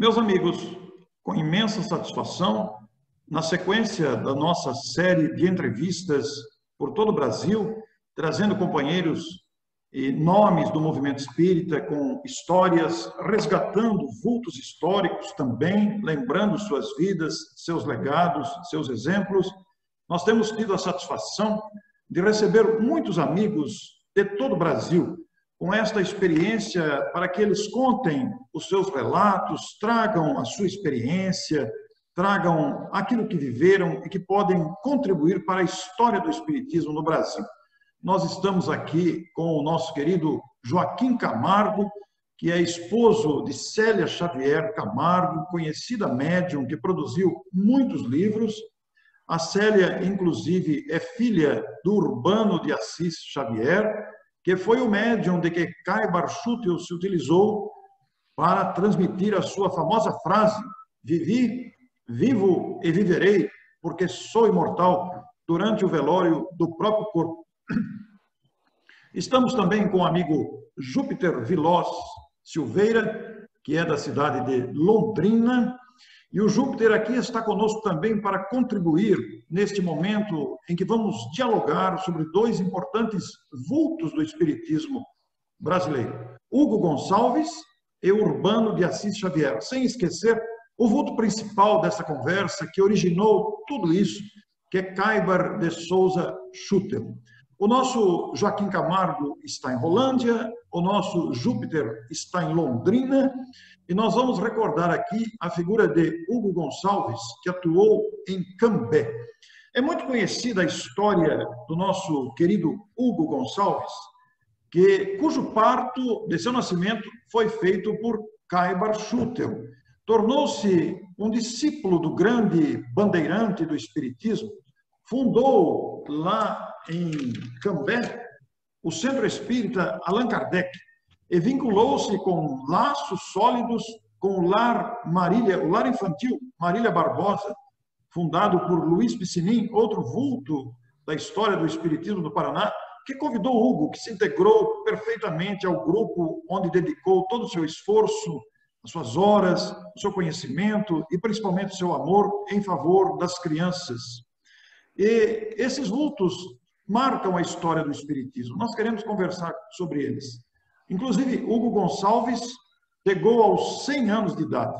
Meus amigos, com imensa satisfação, na sequência da nossa série de entrevistas por todo o Brasil, trazendo companheiros e nomes do movimento espírita com histórias, resgatando vultos históricos também, lembrando suas vidas, seus legados, seus exemplos, nós temos tido a satisfação de receber muitos amigos de todo o Brasil com esta experiência para que eles contem os seus relatos, tragam a sua experiência, tragam aquilo que viveram e que podem contribuir para a história do Espiritismo no Brasil. Nós estamos aqui com o nosso querido Joaquim Camargo, que é esposo de Célia Xavier Camargo, conhecida médium que produziu muitos livros. A Célia, inclusive, é filha do Urbano de Assis Xavier, que foi o médium de que Kai Barchutel se utilizou para transmitir a sua famosa frase: Vivi, vivo e viverei, porque sou imortal, durante o velório do próprio corpo. Estamos também com o amigo Júpiter Vilós Silveira, que é da cidade de Londrina, e o Júpiter aqui está conosco também para contribuir neste momento em que vamos dialogar sobre dois importantes vultos do Espiritismo brasileiro: Hugo Gonçalves e Urbano de Assis Xavier. Sem esquecer o vulto principal dessa conversa que originou tudo isso, que é Caibar de Souza Schutter. O nosso Joaquim Camargo está em Rolândia, o nosso Júpiter está em Londrina, e nós vamos recordar aqui a figura de Hugo Gonçalves, que atuou em Cambé. É muito conhecida a história do nosso querido Hugo Gonçalves, que, cujo parto de seu nascimento foi feito por Caibar Schutel. Tornou-se um discípulo do grande bandeirante do Espiritismo, fundou lá em Cambé, o Centro Espírita Allan Kardec, e vinculou-se com laços sólidos com o Lar Marília, o Lar Infantil Marília Barbosa, fundado por Luiz Piscinin, outro vulto da história do Espiritismo do Paraná, que convidou Hugo, que se integrou perfeitamente ao grupo onde dedicou todo o seu esforço, as suas horas, o seu conhecimento e principalmente o seu amor em favor das crianças. E esses vultos marcam a história do Espiritismo. Nós queremos conversar sobre eles. Inclusive, Hugo Gonçalves chegou aos 100 anos de idade.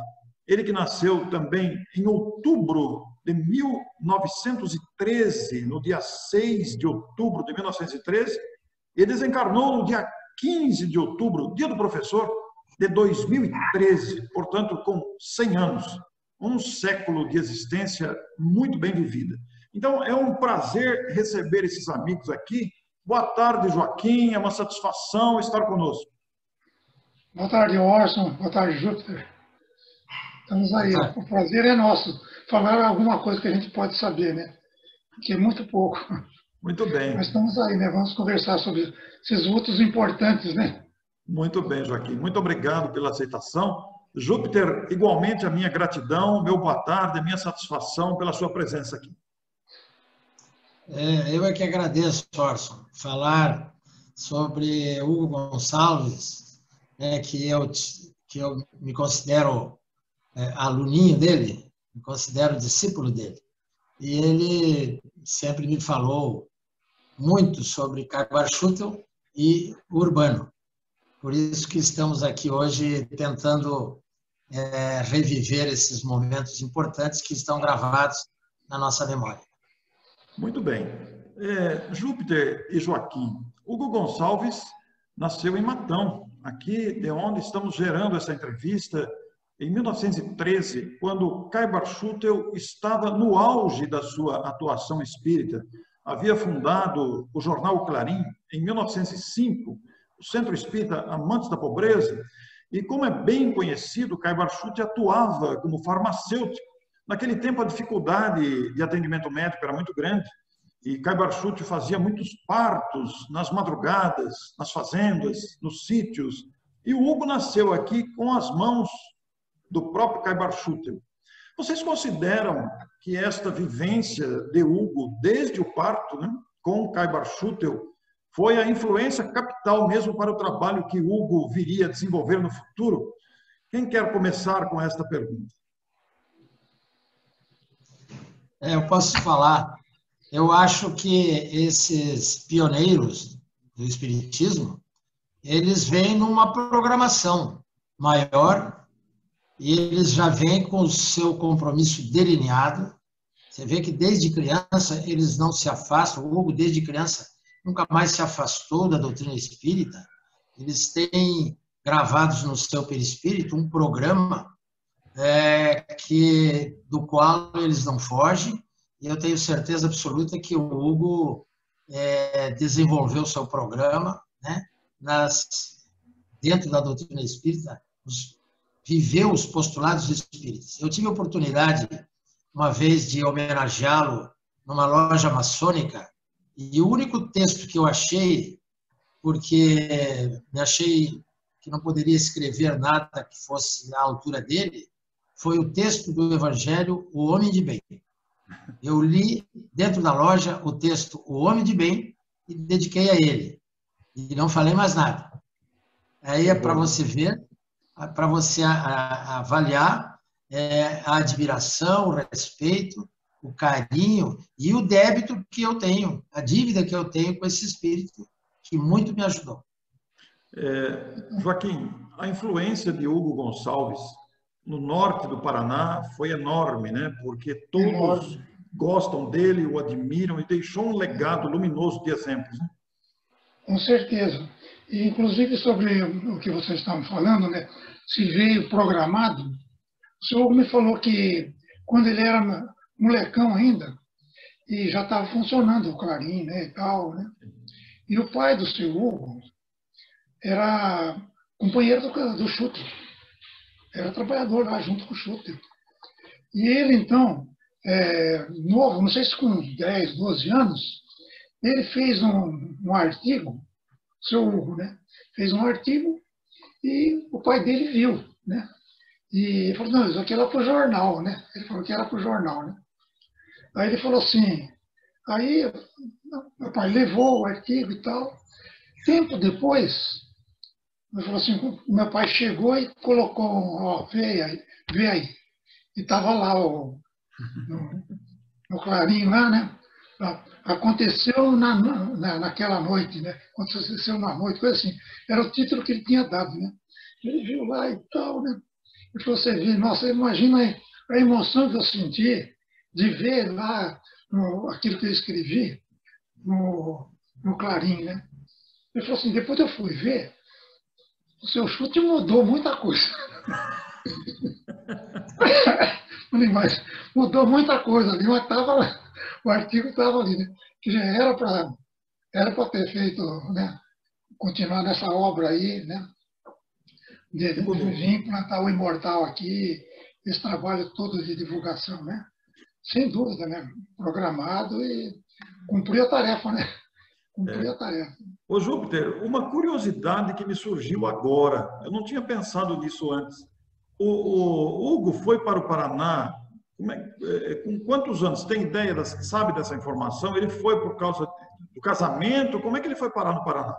Ele que nasceu também em outubro de 1913, no dia 6 de outubro de 1913, e desencarnou no dia 15 de outubro, dia do professor, de 2013, portanto, com 100 anos. Um século de existência muito bem vivida. Então, é um prazer receber esses amigos aqui. Boa tarde, Joaquim. É uma satisfação estar conosco. Boa tarde, Orson. Boa tarde, Júpiter. Estamos aí. O prazer é nosso. Falar alguma coisa que a gente pode saber, né? Porque é muito pouco. Muito bem. Mas estamos aí, né? Vamos conversar sobre esses outros importantes, né? Muito bem, Joaquim. Muito obrigado pela aceitação. Júpiter, igualmente a minha gratidão, meu boa tarde, a minha satisfação pela sua presença aqui. É, eu é que agradeço, Orson, falar sobre Hugo Gonçalves, né, que, eu, que eu me considero é, aluninho dele, me considero discípulo dele. E ele sempre me falou muito sobre Carvalho e Urbano. Por isso que estamos aqui hoje tentando é, reviver esses momentos importantes que estão gravados na nossa memória. Muito bem. É, Júpiter e Joaquim, Hugo Gonçalves nasceu em Matão, aqui de onde estamos gerando essa entrevista, em 1913, quando Caibar Schutel estava no auge da sua atuação espírita. Havia fundado o jornal Clarim em 1905, o Centro Espírita Amantes da Pobreza, e como é bem conhecido, Caibar Schutel atuava como farmacêutico Naquele tempo, a dificuldade de atendimento médico era muito grande e Caibarchute fazia muitos partos nas madrugadas, nas fazendas, nos sítios. E o Hugo nasceu aqui com as mãos do próprio Caibarchute. Vocês consideram que esta vivência de Hugo, desde o parto, né, com Caibarchute, foi a influência capital mesmo para o trabalho que Hugo viria a desenvolver no futuro? Quem quer começar com esta pergunta? É, eu posso falar. Eu acho que esses pioneiros do Espiritismo, eles vêm numa programação maior e eles já vêm com o seu compromisso delineado. Você vê que desde criança eles não se afastam. O Hugo, desde criança, nunca mais se afastou da doutrina espírita. Eles têm gravados no seu perispírito um programa é, que do qual eles não fogem. E eu tenho certeza absoluta que o Hugo é, desenvolveu seu programa, né, nas, dentro da doutrina espírita, os, viveu os postulados espíritas. Eu tive a oportunidade, uma vez, de homenageá-lo numa loja maçônica, e o único texto que eu achei, porque me achei que não poderia escrever nada que fosse à altura dele, foi o texto do Evangelho O Homem de Bem. Eu li dentro da loja o texto O Homem de Bem e dediquei a ele. E não falei mais nada. Aí é para você ver, para você avaliar é, a admiração, o respeito, o carinho e o débito que eu tenho, a dívida que eu tenho com esse espírito que muito me ajudou. É, Joaquim, a influência de Hugo Gonçalves no norte do Paraná foi enorme, né? Porque todos enorme. gostam dele, o admiram e deixou um legado luminoso de exemplos. Né? Com certeza. E, inclusive, sobre o que vocês estavam falando, né? Se veio programado, o senhor me falou que quando ele era molecão ainda, e já estava funcionando o Clarim, né, e tal, né? E o pai do seu Hugo, era companheiro do, do Schutter. Era trabalhador lá junto com o Schutter. E ele, então, é, novo, não sei se com 10, 12 anos, ele fez um, um artigo, seu Hugo, né? Fez um artigo e o pai dele viu, né? E ele falou, não, isso aqui era para o jornal, né? Ele falou que era para o jornal, né? Aí ele falou assim, aí meu pai levou o artigo e tal. Tempo depois, ele falou assim, meu pai chegou e colocou, ó, vê aí, vê aí. E estava lá o, no, no clarinho lá, né? Aconteceu na, na, naquela noite, né? Aconteceu na noite, coisa assim. Era o título que ele tinha dado, né? Ele viu lá e tal, né? E você viu, nossa, imagina a emoção que eu senti de ver lá no, aquilo que eu escrevi no, no Clarim, né? Ele falou assim, depois eu fui ver, o seu chute mudou muita coisa. mas mudou muita coisa ali, mas tava, o artigo estava ali, né? que já era para era ter feito, né? continuar nessa obra aí, né? de, de vir plantar o imortal aqui, esse trabalho todo de divulgação, né? Sem dúvida, né? Programado e cumpriu a tarefa, né? Cumprir é. a tarefa. Ô Júpiter, uma curiosidade que me surgiu agora, eu não tinha pensado nisso antes. O, o Hugo foi para o Paraná é, é, com quantos anos? Tem ideia, das, sabe dessa informação? Ele foi por causa do casamento? Como é que ele foi parar no Paraná?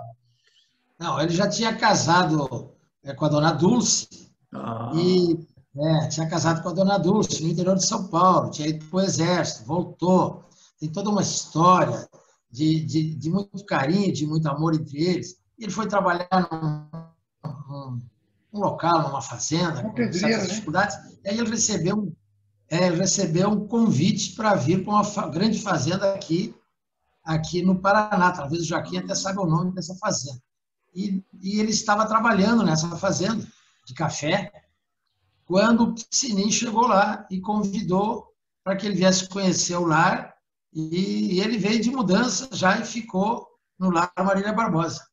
Não, ele já tinha casado é, com a dona Dulce. Ah. E é, tinha casado com a dona Dulce no interior de São Paulo, tinha ido para o exército, voltou. Tem toda uma história de, de, de, muito carinho, de muito amor entre eles. Ele foi trabalhar num, num, num local, numa fazenda, com certas né? dificuldades, e aí ele recebeu, é, recebeu um convite para vir para uma fa grande fazenda aqui, aqui no Paraná. Talvez o Joaquim até saiba o nome dessa fazenda. E, e ele estava trabalhando nessa fazenda de café, quando o Sininho chegou lá e convidou para que ele viesse conhecer o lar e ele veio de mudança já e ficou no Lar Marília Barbosa.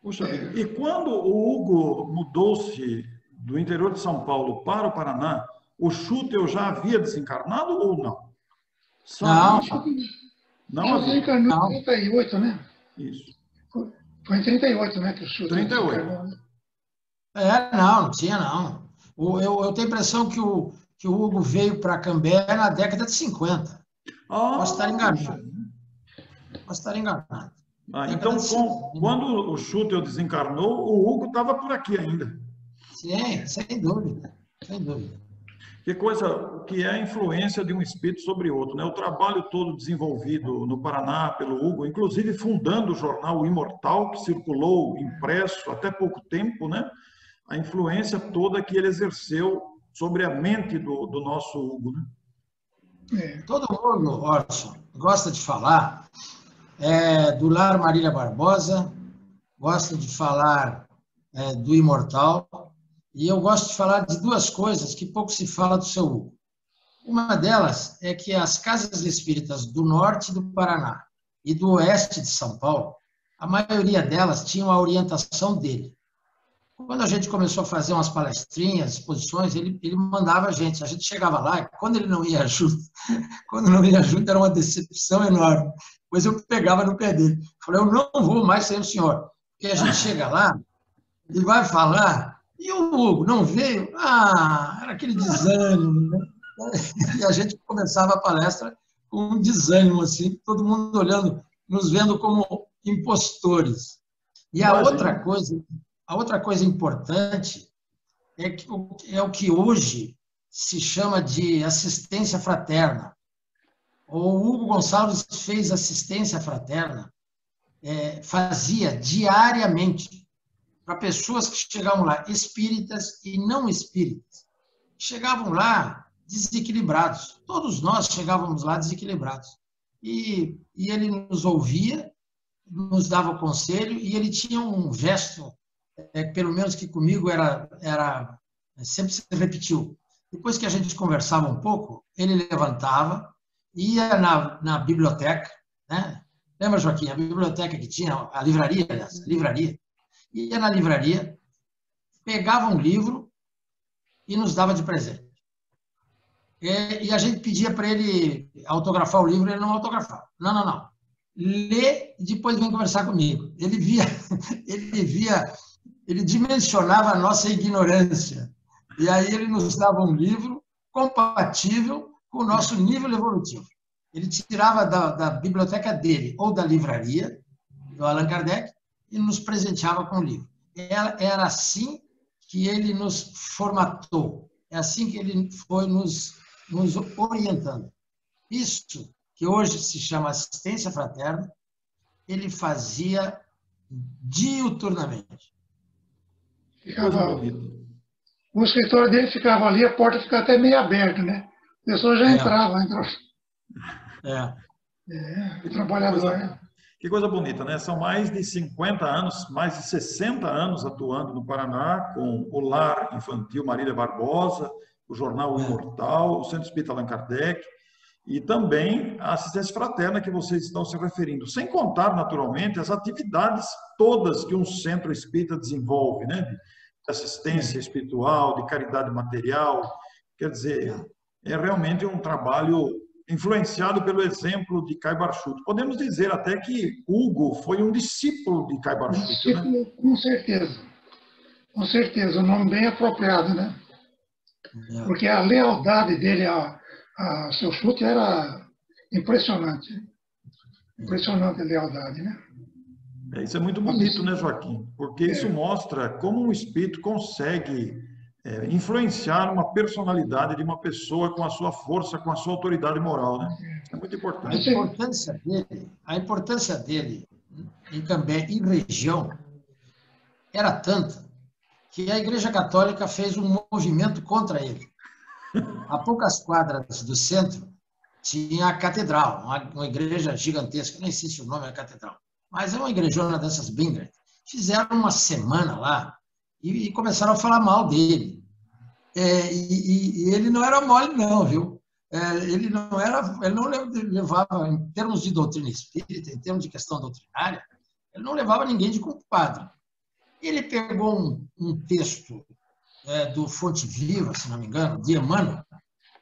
Puxa, e quando o Hugo mudou-se do interior de São Paulo para o Paraná, o Schutel já havia desencarnado ou não? Só não. Não, não desencarnou em 38, né? Isso. Foi em 38, né, que o Schutel 38. Né? É, não, não tinha não. Eu, eu tenho a impressão que o, que o Hugo veio para Cambé na década de 50. Oh, Posso estar enganado. Posso estar enganado. Ah, então, com, quando o Schutel desencarnou, o Hugo estava por aqui ainda. Sim, sem dúvida, sem dúvida. Que coisa que é a influência de um espírito sobre outro, né? O trabalho todo desenvolvido no Paraná pelo Hugo, inclusive fundando o jornal Imortal, que circulou impresso até pouco tempo, né? A influência toda que ele exerceu sobre a mente do, do nosso Hugo, né? É. Todo mundo, Orson, gosta de falar é, do Lar Marília Barbosa, gosta de falar é, do Imortal, e eu gosto de falar de duas coisas que pouco se fala do seu Hugo. Uma delas é que as casas espíritas do norte do Paraná e do oeste de São Paulo, a maioria delas tinham a orientação dele. Quando a gente começou a fazer umas palestrinhas, exposições, ele, ele mandava a gente. A gente chegava lá, quando ele não ia junto, quando não ia junto era uma decepção enorme. Pois eu pegava no pé dele. Falei, eu não vou mais sem o senhor. Porque a gente chega lá, ele vai falar, e o Hugo não veio? Ah, era aquele desânimo. Né? E a gente começava a palestra com um desânimo, assim, todo mundo olhando, nos vendo como impostores. E a outra coisa a outra coisa importante é, que, é o que hoje se chama de assistência fraterna. O Hugo Gonçalves fez assistência fraterna, é, fazia diariamente para pessoas que chegavam lá, espíritas e não espíritas. Chegavam lá desequilibrados. Todos nós chegávamos lá desequilibrados. E, e ele nos ouvia, nos dava conselho, e ele tinha um gesto é, pelo menos que comigo era, era sempre se repetiu. Depois que a gente conversava um pouco, ele levantava, ia na, na biblioteca, né? Lembra, Joaquim, a biblioteca que tinha, a livraria, aliás, a livraria. Ia na livraria, pegava um livro e nos dava de presente. E, e a gente pedia para ele autografar o livro, ele não autografava. Não, não, não. Lê e depois vem conversar comigo. Ele via, ele via ele dimensionava a nossa ignorância. E aí ele nos dava um livro compatível com o nosso nível evolutivo. Ele tirava da, da biblioteca dele ou da livraria, do Allan Kardec, e nos presenteava com o livro. Era, era assim que ele nos formatou, é assim que ele foi nos, nos orientando. Isso, que hoje se chama assistência fraterna, ele fazia diuturnamente. Ficava, o escritório dele ficava ali, a porta ficava até meio aberta, né? A pessoa já é. entrava, entrava. É. É, o trabalhador, né? Que coisa bonita, né? São mais de 50 anos, mais de 60 anos atuando no Paraná com o Lar Infantil Marília Barbosa, o Jornal é. Imortal, o Centro Espírita Allan Kardec e também a assistência fraterna que vocês estão se referindo. Sem contar, naturalmente, as atividades todas que um centro espírita desenvolve, né? De assistência espiritual, de caridade material. Quer dizer, é realmente um trabalho influenciado pelo exemplo de Kai Barchuto. Podemos dizer até que Hugo foi um discípulo de Kai Barchuto, né? discípulo, né? Com certeza. Com certeza, um nome bem apropriado, né? É. Porque a lealdade dele a a seu chute era impressionante. Impressionante a lealdade, né? É, isso é muito bonito, né, Joaquim? Porque isso é. mostra como um espírito consegue é, influenciar uma personalidade de uma pessoa com a sua força, com a sua autoridade moral, né? É muito importante. A importância dele, a importância dele em Cambé, em região, era tanta que a Igreja Católica fez um movimento contra ele. A poucas quadras do centro tinha a catedral, uma, uma igreja gigantesca, sei se o nome é catedral, mas é uma igrejona dessas bem. Fizeram uma semana lá e, e começaram a falar mal dele. É, e, e, ele não era mole, não, viu? É, ele não era, ele não levava, em termos de doutrina espírita, em termos de questão doutrinária, ele não levava ninguém de compadre. Ele pegou um, um texto é, do Fonte Viva, se não me engano, de Emmanuel,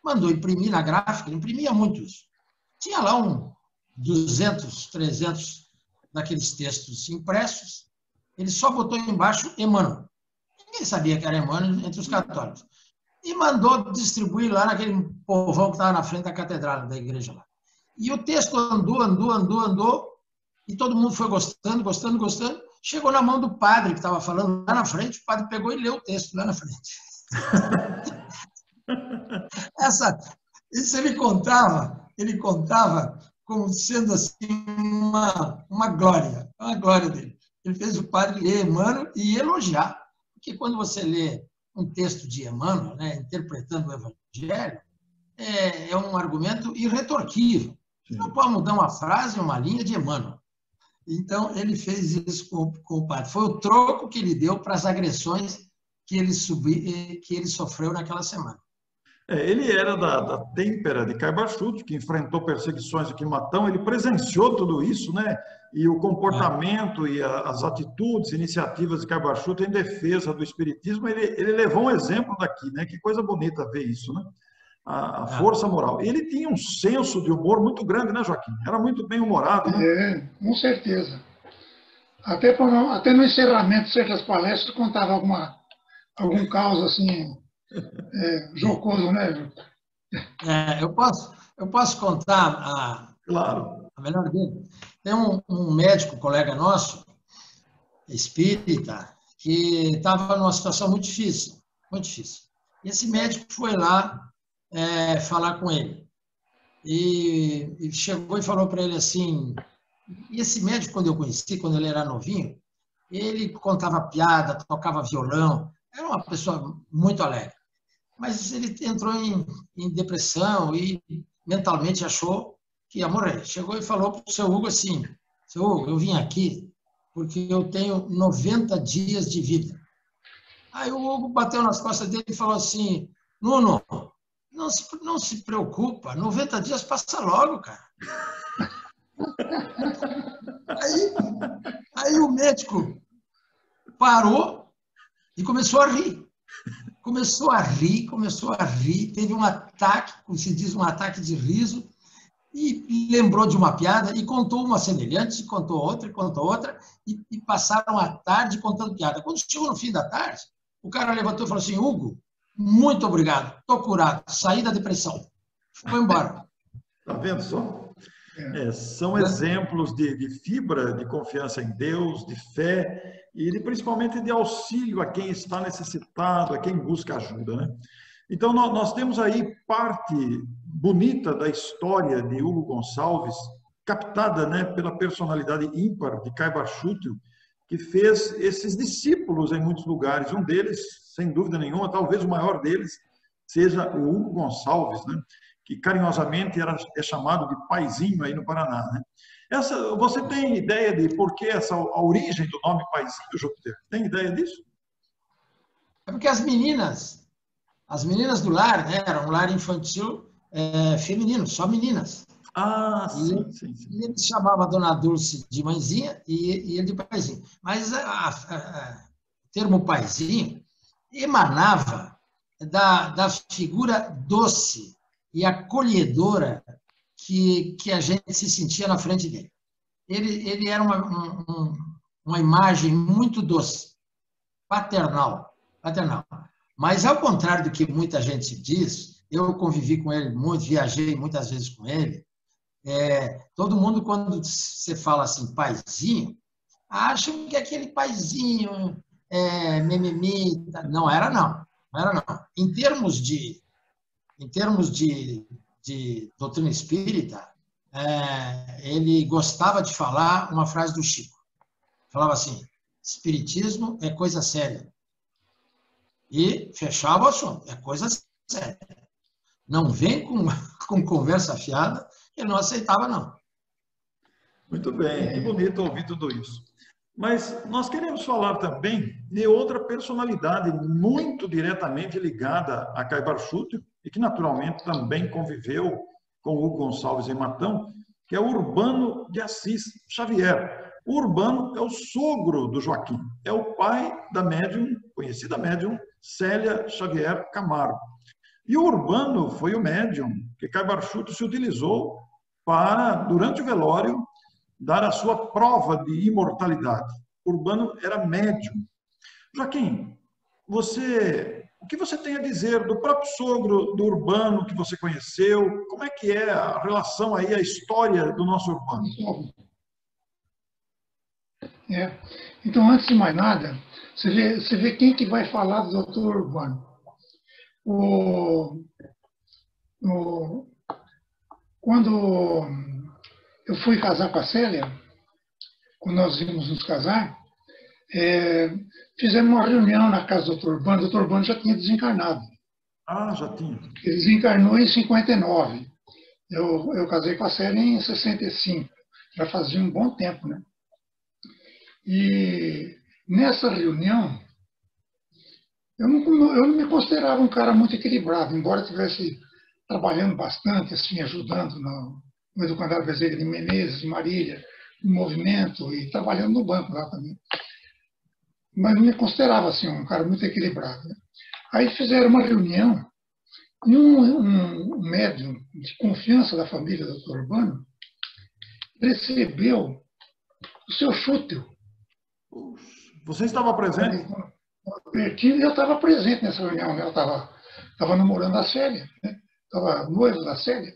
mandou imprimir na gráfica, imprimia muito isso. Tinha lá um 200, 300 daqueles textos impressos, ele só botou embaixo Emmanuel. Ninguém sabia que era Emmanuel entre os católicos. E mandou distribuir lá naquele povão que estava na frente da catedral da igreja lá. E o texto andou, andou, andou, andou, e todo mundo foi gostando, gostando, gostando. chegou na mão do padre que estava falando lá na frente, o padre pegou e leu o texto lá na frente. Essa, isso ele contava, ele contava como sendo assim uma, uma glória, uma glória dele. Ele fez o padre ler Emmanuel e elogiar, porque quando você lê um texto de Emmanuel, né, interpretando o Evangelho, é, é um argumento irretorquível. Você não pode mudar uma frase, uma linha de Emmanuel. Então, ele fez isso com, com o padre. Foi o troco que ele deu para as agressões que ele, subi, que ele sofreu naquela semana. É, ele era da, da têmpera de Caibachuto, que enfrentou perseguições aqui em Matão, ele presenciou tudo isso, né? E o comportamento é. e a, as atitudes, iniciativas de Caibachuto em defesa do espiritismo, ele, ele levou um exemplo daqui, né? Que coisa bonita ver isso, né? A, a é. força moral. Ele tinha um senso de humor muito grande, né, Joaquim? Era muito bem humorado, né? É, com certeza. Até, até no encerramento de certas palestras contava alguma, algum caos assim é, jocoso, né? É, eu, posso, eu posso contar a, claro. a melhor dele. Tem um, um médico, colega nosso, espírita, que estava numa situação muito difícil, muito difícil. E esse médico foi lá é, falar com ele. E, e chegou e falou para ele assim, e esse médico, quando eu conheci, quando ele era novinho, ele contava piada, tocava violão, era uma pessoa muito alegre mas ele entrou em, em depressão e mentalmente achou que ia morrer. Chegou e falou para o seu Hugo assim: Seu Hugo, eu vim aqui porque eu tenho 90 dias de vida. Aí o Hugo bateu nas costas dele e falou assim: Nuno, não se, não se preocupa, 90 dias passa logo, cara. Aí, aí o médico parou e começou a rir começou a rir, começou a rir, teve um ataque, como se diz, um ataque de riso, e lembrou de uma piada e contou uma semelhante, contou outra, e contou outra, e, e, passaram a tarde contando piada. Quando chegou no fim da tarde, o cara levantou e falou assim: Hugo, muito obrigado, estou curado, saí da depressão. Foi embora. Está vendo só? É, são exemplos de, de, fibra, de confiança em Deus, de fé e principalmente de auxílio a quem está necessitado, a quem busca ajuda. Né? Então, nós, temos aí parte bonita da história de Hugo Gonçalves, captada né, pela personalidade ímpar de Caiba Chútil, que fez esses discípulos em muitos lugares. Um deles, sem dúvida nenhuma, talvez o maior deles, seja o Hugo Gonçalves, né? que carinhosamente era, é chamado de paizinho aí no Paraná. Né? Essa, você tem ideia de por que essa, a origem do nome paizinho, Júpiter? Tem ideia disso? É porque as meninas, as meninas do lar, né, era um lar infantil é, feminino, só meninas. Ah, sim, e, sim, sim. Ele chamava a Dona Dulce de mãezinha e, e ele de paizinho. Mas a, a, a, o termo paizinho emanava da, da figura doce, e acolhedora que, que a gente se sentia na frente dele. Ele, ele era uma, um, uma imagem muito doce, paternal, paternal. Mas, ao contrário do que muita gente diz, eu convivi com ele muito, viajei muitas vezes com ele. É, todo mundo, quando você fala assim, paizinho, acha que aquele paizinho é, mimimi. Não era, não. Não era, não. Em termos de em termos de, de doutrina espírita, é, ele gostava de falar uma frase do Chico. Falava assim: Espiritismo é coisa séria. E fechava o assunto: é coisa séria. Não vem com, com conversa fiada, ele não aceitava, não. Muito bem, que bonito ouvir tudo isso. Mas nós queremos falar também de outra personalidade muito diretamente ligada a Caibar Chútil, e que naturalmente também conviveu com o Gonçalves em Matão, que é Urbano de Assis Xavier. O Urbano é o sogro do Joaquim, é o pai da médium, conhecida médium, Célia Xavier Camargo. E o Urbano foi o médium que Caibarchuto se utilizou para, durante o velório, dar a sua prova de imortalidade. Urbano era médium. Joaquim, você o que você tem a dizer do próprio sogro do Urbano que você conheceu? Como é que é a relação aí, a história do nosso Urbano? É. Então, antes de mais nada, você vê, você vê quem que vai falar do doutor Urbano. O, o, quando eu fui casar com a Célia, quando nós íamos nos casar, é, fizemos uma reunião na casa do doutor Urbano. O doutor Urbano já tinha desencarnado. Ah, já tinha. Ele desencarnou em 59. Eu, eu casei com a Célia em 65. Já fazia um bom tempo, né? E nessa reunião, eu não, eu não me considerava um cara muito equilibrado, embora estivesse trabalhando bastante, assim, ajudando no, no Educandário Bezerra de Menezes, de Marília, no movimento e trabalhando no banco lá também. Mas me considerava assim um cara muito equilibrado. Né? Aí fizeram uma reunião e um, um, um médium de confiança da família do Dr. Urbano recebeu o seu Chútil. Você estava presente? Eu estava presente nessa reunião, né? eu estava tava namorando a Célia, estava né? noivo da Célia.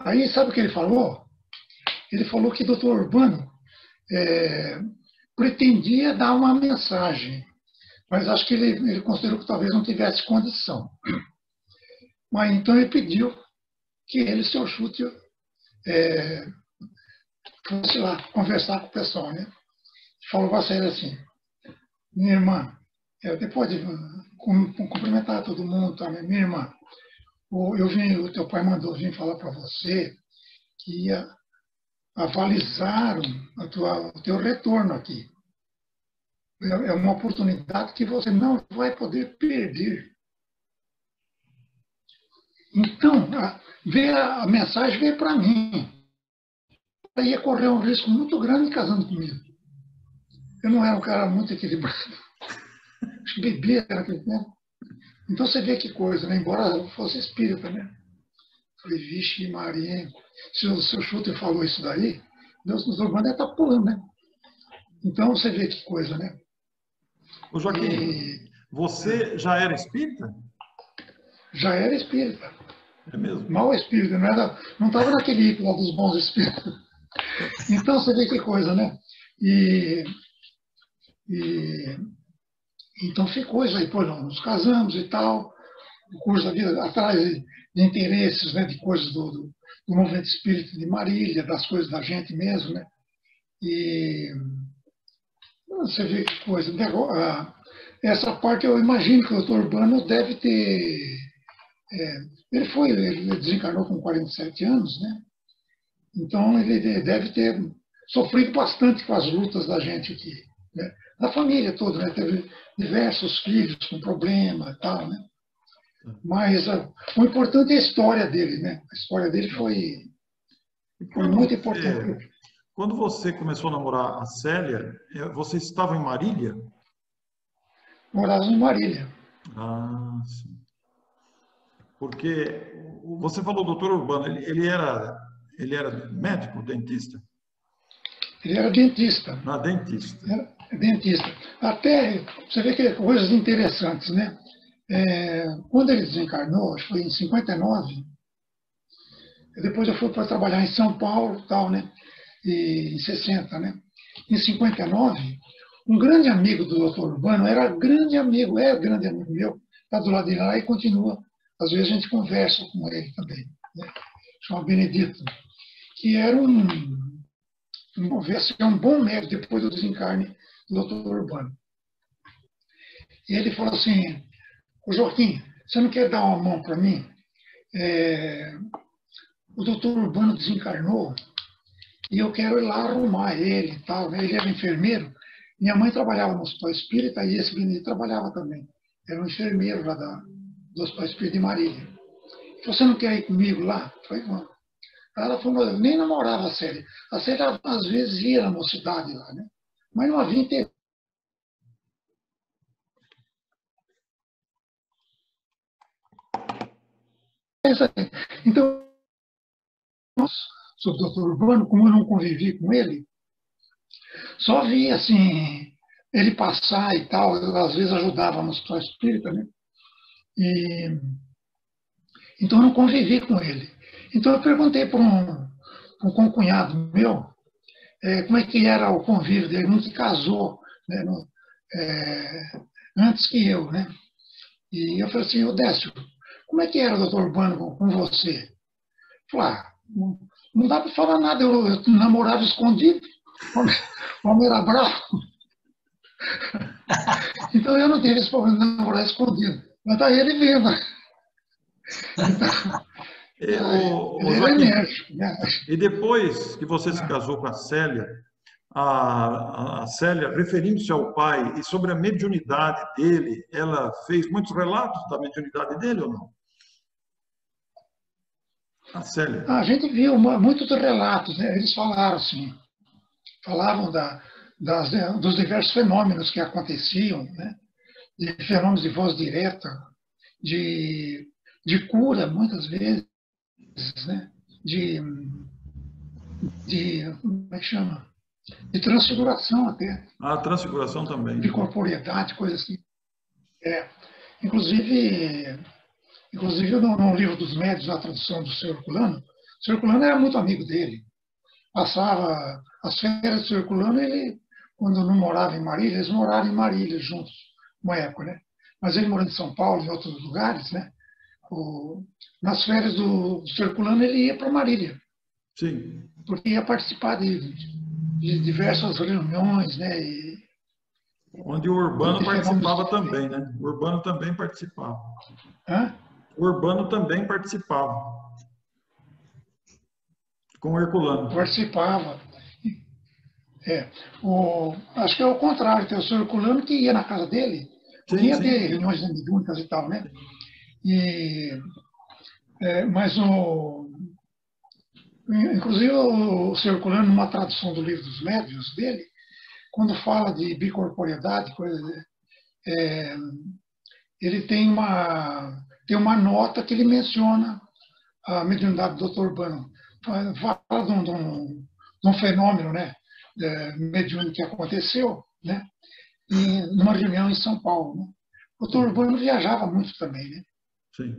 Aí, sabe o que ele falou? Ele falou que o doutor Urbano é, pretendia dar uma mensagem, mas acho que ele, ele considerou que talvez não tivesse condição. Mas então ele pediu que ele, seu chute, é, fosse lá conversar com o pessoal, né? Falou para a assim, minha irmã, é, depois de cumprimentar todo mundo, tá, minha irmã, eu vim, o teu pai mandou vir falar para você que ia avalizar a tua, o teu retorno aqui. É, é uma oportunidade que você não vai poder perder. Então, a, a, a mensagem veio para mim. Eu ia correr um risco muito grande casando comigo. Eu não era um cara muito equilibrado. Bebia era aquele tempo. Então você vê que coisa, né? embora fosse espírita, né? Falei, vixe, Maria, se o seu chute falou isso daí, Deus nos orgulha está pulando, né? Então você vê que coisa, né? Ô Joaquim, e... você já era espírita? Já era espírita. É mesmo? Mal espírita, não era, não estava naquele ícone dos bons espíritos. Então você vê que coisa, né? E, e então ficou isso aí, pô, nos casamos e tal, o curso da vida, atrás de, de interesses, né, de coisas do, do, do, movimento espírita de Marília, das coisas da gente mesmo, né? E você vê que coisa. Essa parte eu imagino que o doutor Urbano deve ter. É, ele foi, ele desencarnou com 47 anos, né? Então ele deve ter sofrido bastante com as lutas da gente aqui, né? da família toda, né? Teve diversos filhos com problema e tal, né? Mas uh, o importante é a história dele, né? A história dele foi, foi muito importante. Quando você começou a namorar a Célia, é, você estava em Marília? Morava em Marília. Ah, sim. Porque você falou doutor Urbano, ele, ele era ele era médico, dentista? Ele era dentista. Ah, dentista. Era dentista. Até, você vê que coisas interessantes, né? É, quando ele desencarnou, acho que foi em 59, depois eu fui para trabalhar em São Paulo tal, né? E, em 60, né? Em 59, um grande amigo do doutor Urbano, era grande amigo, é grande amigo meu, está do lado dele lá e continua. Às vezes a gente conversa com ele também. Né? Chama Benedito, que era um, um, um bom médico depois do desencarne doutor Urbano. E ele falou assim, o Joaquim, você não quer dar uma mão para mim? É, o doutor Urbano desencarnou e eu quero ir lá arrumar ele e tal. Né? Ele era enfermeiro. Minha mãe trabalhava no Hospital Espírita e esse menino trabalhava também. Era um enfermeiro lá da, do Hospital Espírita de Marília. Você não quer ir comigo lá? Eu falei, não. Ela falou, eu nem namorava a Célia. A Célia às vezes ia na mocidade lá, né? Mas não havia interesse. Então, sobre o doutor Urbano, como eu não convivi com ele, só vi assim, ele passar e tal, eu, às vezes ajudava no hospital espírita, né? E, então eu não convivi com ele. Então eu perguntei para um, um concunhado meu, é, como é que era o convívio dele, nunca casou né, no, é, antes que eu. Né? E eu falei assim, ô Décio, como é que era doutor Urbano com, você? Falei, ah, não, não dá para falar nada, eu, eu namorava escondido, o homem era bravo. então eu não tive esse problema de namorar escondido. Mas tá ele vendo. Então, é, o, o Joaquim, né? E depois que você se casou com a Célia, a, a Célia, referindo-se ao pai e sobre a mediunidade dele, ela fez muitos relatos da mediunidade dele ou não? A Célia. A gente viu muitos relatos, né? eles falaram assim, falavam da, das, dos diversos fenômenos que aconteciam, né? de fenômenos de voz direta, de, de cura, muitas vezes, né? de, de. Como é que chama? De transfiguração até. Ah, transfiguração também. De corporeidade, coisa assim. É. Inclusive, inclusive no, no livro dos médios, a tradução do Sr. Herculano, o Sr. Herculano era muito amigo dele. Passava as férias do Sr. Herculano, ele, quando não morava em Marília, eles moraram em Marília juntos, uma época, né? Mas ele morando em São Paulo, em outros lugares, né? O, nas férias do, do Circulano, ele ia para Marília. Sim. Porque ia participar de, de diversas reuniões, né? E, Onde o Urbano participava também, né? O Urbano também participava. Hã? O Urbano também participava. Com o Herculano. Participava. É. O, acho que é o contrário, tem o senhor Herculano que ia na casa dele, sim, ia sim. ter reuniões mediúnicas e tal, né? E, é, mas o, inclusive o Sr. Culano, numa tradução do livro dos médios dele, quando fala de bicorporeidade, coisa, é, ele tem uma, tem uma nota que ele menciona a mediunidade do Dr. Urbano. Fala de um, de um, de um fenômeno né, é, mediúnico que aconteceu né, em, numa reunião em São Paulo. Né. O Dr. Urbano viajava muito também. Né? Sim.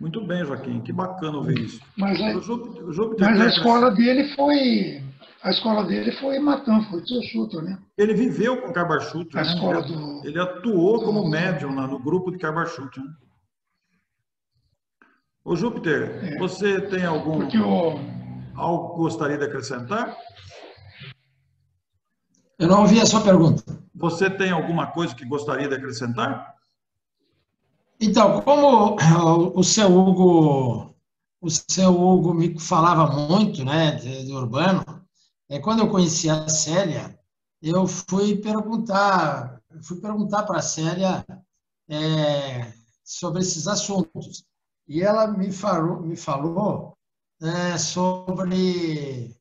Muito bem, Joaquim, que bacana ouvir isso. Mas, a, o Júpiter, mas a escola dele foi. A escola dele foi Matan, foi Tsussuto, né? Ele viveu com Carbachuto. A né? escola ele, do. Ele atuou como médium lá no grupo de Carbachuto. Né? Ô Júpiter, é, você tem algum. O... Algo que gostaria de acrescentar? Eu não ouvi a sua pergunta. Você tem alguma coisa que gostaria de acrescentar? Então, como o seu Hugo, o seu Hugo me falava muito, né, de, de urbano, é quando eu conheci a Célia, eu fui perguntar, fui perguntar para a Célia é, sobre esses assuntos. E ela me falou, me falou é, sobre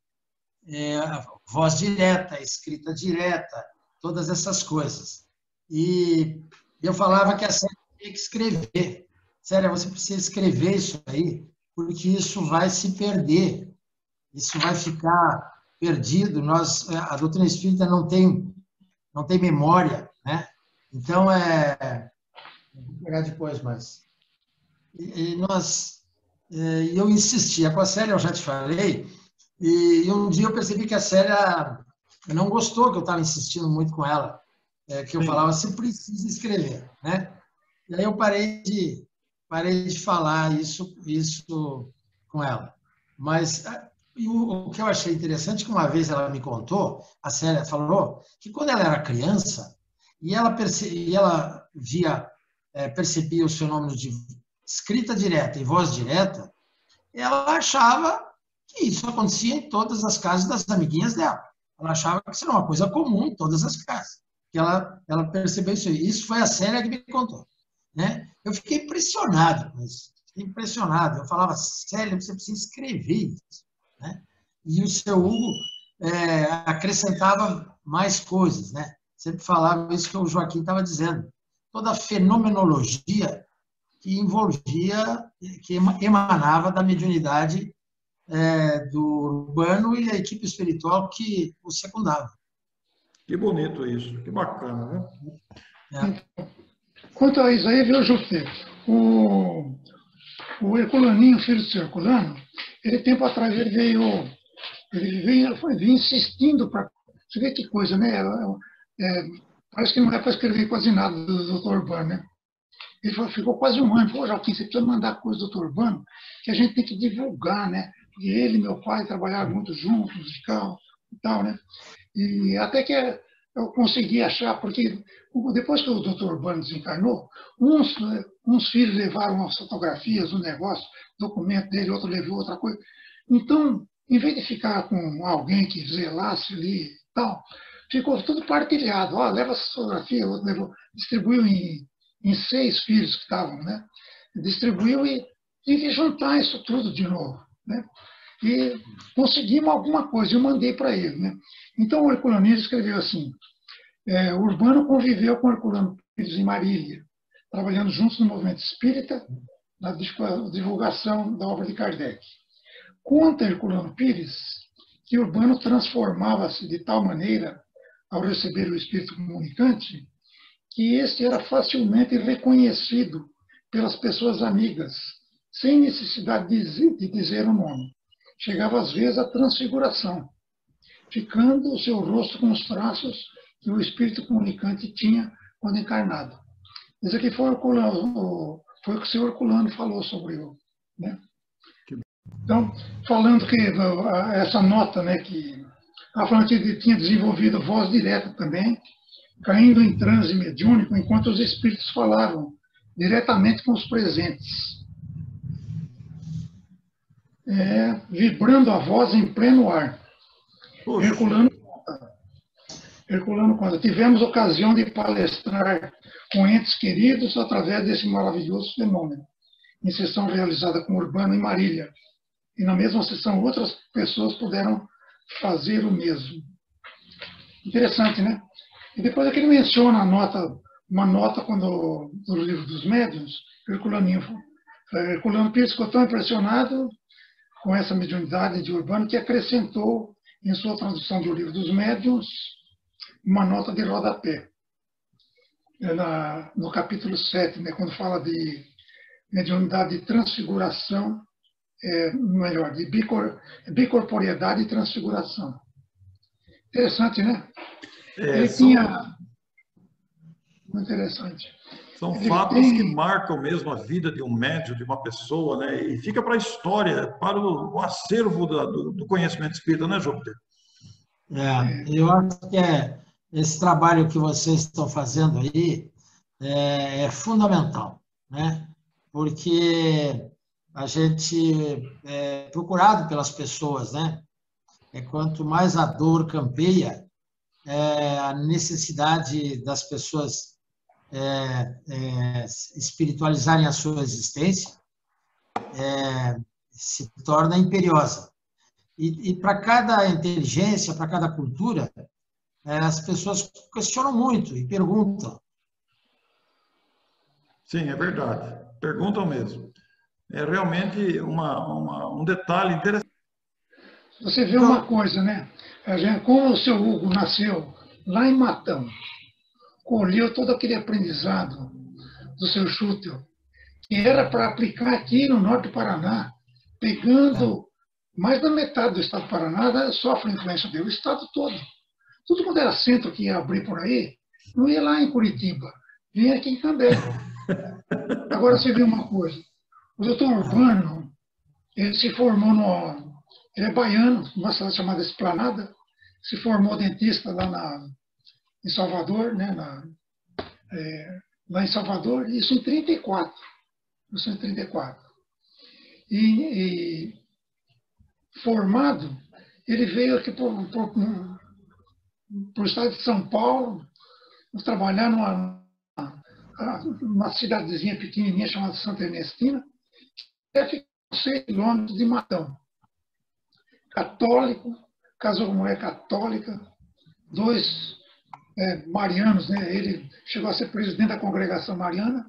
é, voz direta, escrita direta, todas essas coisas. E eu falava que a Célia tem que escrever. Sério, você precisa escrever isso aí, porque isso vai se perder. Isso vai ficar perdido. Nós, a doutrina espírita não tem, não tem memória, né? Então, é... Vou pegar depois, mas... E, e nós... É, eu insistia com a Célia, eu já te falei, e um dia eu percebi que a Célia não gostou que eu estava insistindo muito com ela, é, que eu Sim. falava, você precisa escrever, né? E aí eu parei de, parei de falar isso, isso com ela. Mas o, o que eu achei interessante, que uma vez ela me contou, a Célia falou, que quando ela era criança, e ela, perce, e ela via, é, percebia os fenômenos de escrita direta e voz direta, ela achava que isso acontecia em todas as casas das amiguinhas dela. Ela achava que isso era uma coisa comum em todas as casas. Que ela, ela percebeu isso. Isso foi a Célia que me contou. Né? Eu fiquei impressionado com isso. Fiquei impressionado. Eu falava, sério, você precisa escrever isso. Né? E o seu Hugo é, acrescentava mais coisas. Né? Sempre falava isso que o Joaquim estava dizendo. Toda a fenomenologia que envolvia, que emanava da mediunidade é, do urbano e a equipe espiritual que o secundava. Que bonito isso, que bacana, né? É. Quanto a isso aí, viu, Júpiter? O, o Herculaninho, filho do seu Herculano, ele tempo atrás ele veio Ele vinha, vinha insistindo para. Você vê que coisa, né? É, parece que não é para escrever quase nada do doutor Urbano, né? Ele falou, ficou quase um ano. Falou, Joaquim, você precisa mandar coisa do doutor Urbano que a gente tem que divulgar, né? Porque ele e meu pai trabalharam muito juntos tal, e tal, né? E até que eu consegui achar, porque depois que o doutor Urbano desencarnou, uns, uns filhos levaram as fotografias, o negócio, documento dele, outro levou outra coisa. Então, em vez de ficar com alguém que zelasse ali e tal, ficou tudo partilhado. Ó, leva essa fotografia, outro levou, distribuiu em, em seis filhos que estavam, né? Distribuiu e tive juntar isso tudo de novo, né? E conseguimos alguma coisa, eu mandei para ele, né? Então, o Herculano escreveu assim, é, Urbano conviveu com Herculano Pires em Marília, trabalhando juntos no movimento espírita, na divulgação da obra de Kardec. Conta Herculano Pires que Urbano transformava-se de tal maneira ao receber o espírito comunicante que este era facilmente reconhecido pelas pessoas amigas, sem necessidade de dizer o nome. Chegava às vezes à transfiguração, ficando o seu rosto com os traços que o espírito comunicante tinha quando encarnado. Isso aqui foi, o, foi o que o senhor Herculano falou sobre o. Né? Então, falando que essa nota, né, que a Francisca tinha desenvolvido voz direta também, caindo em transe mediúnico enquanto os espíritos falavam diretamente com os presentes. É, vibrando a voz em pleno ar. Herculano conta. Herculano conta. Tivemos ocasião de palestrar com entes queridos através desse maravilhoso fenômeno, em sessão realizada com Urbano em Marília, e na mesma sessão outras pessoas puderam fazer o mesmo. Interessante, né? E depois aqui ele menciona a nota, uma nota quando, no livro dos médiuns, Herculaninho, Herculano Pires ficou tão impressionado com essa mediunidade de Urbano que acrescentou em sua tradução do livro dos médiuns uma nota de rodapé. É na, no capítulo 7, né, quando fala de mediunidade de transfiguração é, melhor, de bicor, bicorporiedade e transfiguração. Interessante, né? É, Ele são, tinha. Muito interessante. São Ele fatos tem... que marcam mesmo a vida de um médium, de uma pessoa, né? E fica para a história, para o, o acervo do, do, conhecimento espírita, né, Júpiter? É, eu acho que é, esse trabalho que vocês estão fazendo aí é, é fundamental, né? Porque a gente é procurado pelas pessoas, né? É quanto mais a dor campeia, é, a necessidade das pessoas é, é, espiritualizarem a sua existência é, se torna imperiosa. E, e para cada inteligência, para cada cultura, é, as pessoas questionam muito e perguntam. Sim, é verdade. Perguntam mesmo é realmente uma, uma, um detalhe interessante. Você vê uma coisa, né? Como o seu Hugo nasceu lá em Matão, colheu todo aquele aprendizado do seu Schutel, que era para aplicar aqui no norte do Paraná, pegando mais da metade do estado do Paraná, né, sofre influência dele, o estado todo. Tudo quando era centro que ia abrir por aí, não ia lá em Curitiba, vinha aqui em Cambé. Agora você vê uma coisa, o doutor Urbano, ele se formou no. Ele é baiano, numa cidade chamada Esplanada, se formou dentista lá na, em Salvador, né, na, é, lá em Salvador, isso em 34. Isso em 34. E, e formado, ele veio aqui para o estado de São Paulo, trabalhar numa, numa cidadezinha pequenininha chamada Santa Ernestina, até seis quilômetros de Matão. Católico, casou com mulher católica, dois é, marianos, né? ele chegou a ser presidente da congregação mariana,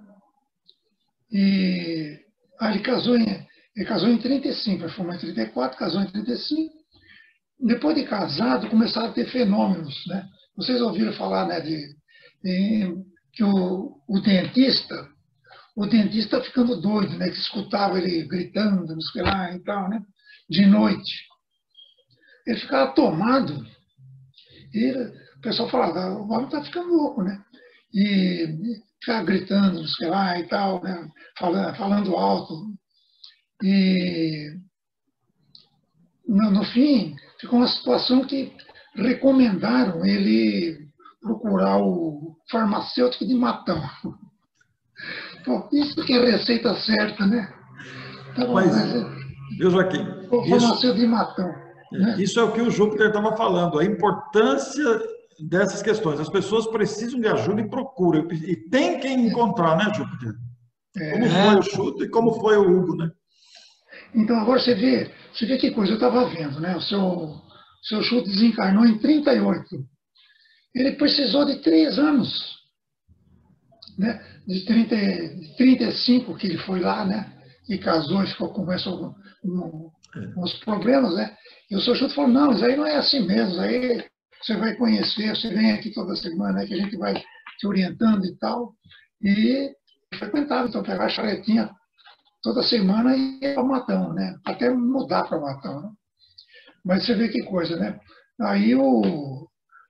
e aí ele casou em, ele casou em 35, ele formou em 34, casou em 35. Depois de casado, começaram a ter fenômenos. Né? Vocês ouviram falar né, de, de que o, o dentista o dentista ficando doido, né? Que escutava ele gritando, não sei lá e tal, né? De noite. Ele ficava tomado. E o pessoal falava, o homem está ficando louco, né? E ficava gritando, não sei lá e tal, né? falando, falando alto. E no, no fim, ficou uma situação que recomendaram ele procurar o farmacêutico de Matão. Pô, isso que é receita certa, né? Tá bom, mas, mas, viu, Joaquim? O farmacêutico isso, de Matão. Né? Isso é o que o Júpiter estava falando, a importância dessas questões. As pessoas precisam de ajuda e procuram. E tem quem encontrar, né, Júpiter? É. Como foi o Chute e como foi o Hugo, né? Então, agora você vê, você vê que coisa eu estava vendo, né? O seu, seu Chute desencarnou em 38. Ele precisou de três anos, né? De, 30, de 35 que ele foi lá, né? E casou e ficou, começou com, com os problemas, né? E o seu Chute falou, não, isso aí não é assim mesmo, aí você vai conhecer, você vem aqui toda semana, que a gente vai te orientando e tal. E frequentava, então pegava a charetinha toda semana e ia para Matão, né? Até mudar para Matão. Né? Mas você vê que coisa, né? Aí o,